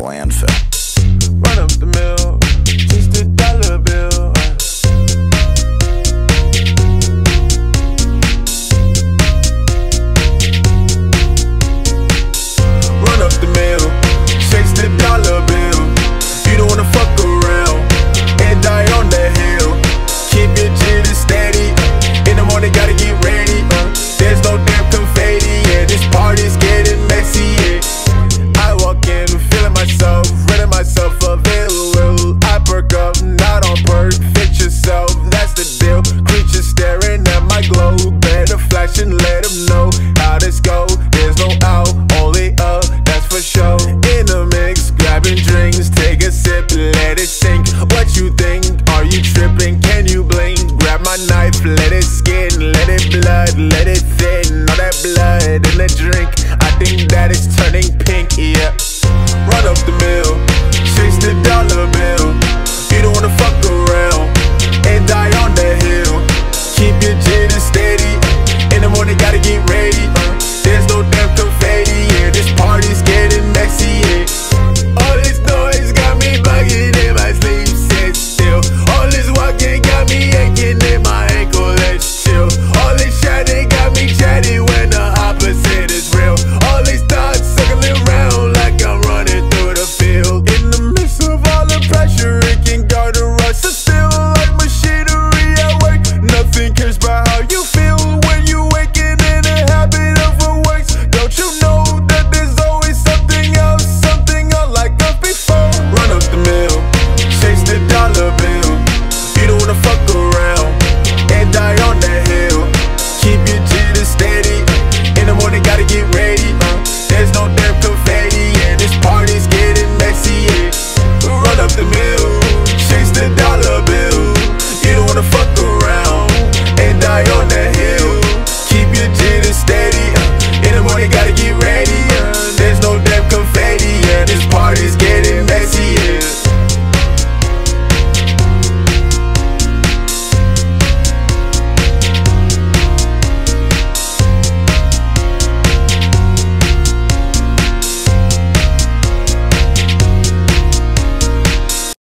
landfill. The deal. Creatures staring at my glow. Better flash and let them know how this go. There's no out, only up, that's for sure. In the mix, grabbing drinks, take a sip, let it sink. What you think? Are you tripping? Can you blink? Grab my knife, let it skin, let it blood, let it